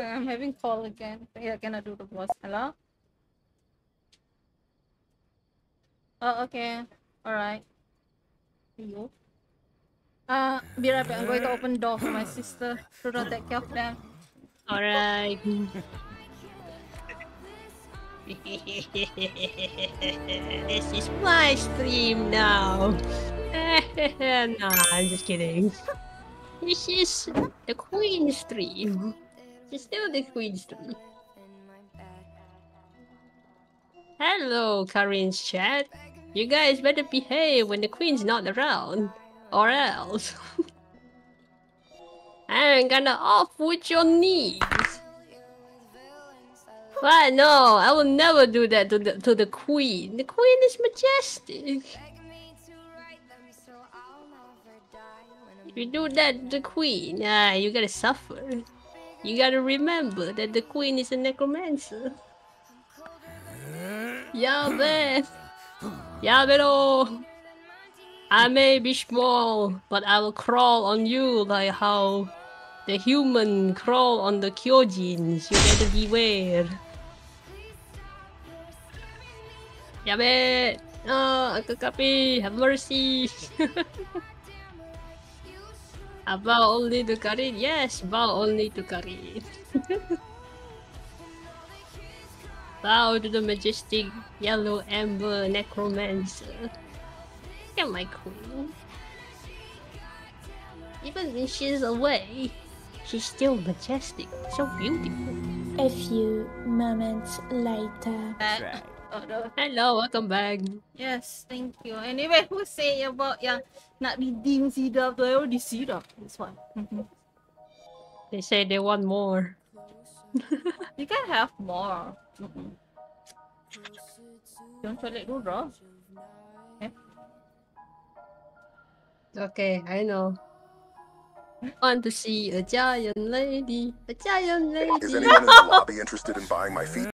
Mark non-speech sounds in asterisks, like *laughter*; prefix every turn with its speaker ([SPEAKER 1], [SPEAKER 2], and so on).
[SPEAKER 1] I'm having call again. Yeah, can I do the boss? Hello? Oh, okay. Alright. You? Uh, be right back. I'm going to open the door for my sister to not take care of them.
[SPEAKER 2] Alright. *laughs* this is my stream now. *laughs* nah, I'm just kidding. This is the queen's. It's still the Queen stream. Hello, Karin's chat. You guys better behave when the Queen's not around, or else. *laughs* I'm gonna off with your knees. What? No, I will never do that to the to the queen. The queen is majestic. You do that to the queen, ah, you gotta suffer. You gotta remember that the queen is a necromancer. Yabe! Yabero! I may be small, but I will crawl on you like how the human crawl on the Kyojins. You better beware. Yabe! No, Uncle Kapi, have mercy! *laughs* bow only to Karin? Yes, bow only to Karin. *laughs* bow to the majestic yellow amber necromancer. Look at my queen. Even when she's away, she's still majestic, so beautiful.
[SPEAKER 3] A few moments later.
[SPEAKER 1] Back. No.
[SPEAKER 2] Hello, welcome back.
[SPEAKER 1] Yes, thank you. Anyway, who say about yang nak redeem sidap tu? I already sidap. This one.
[SPEAKER 2] They say they want more. *laughs*
[SPEAKER 1] you can have more. Mm -mm. Don't toilet dulu, bro. Okay.
[SPEAKER 2] Okay, I know. Want to see a giant lady, a giant lady.
[SPEAKER 4] Is anyone in the lobby interested in buying my feet?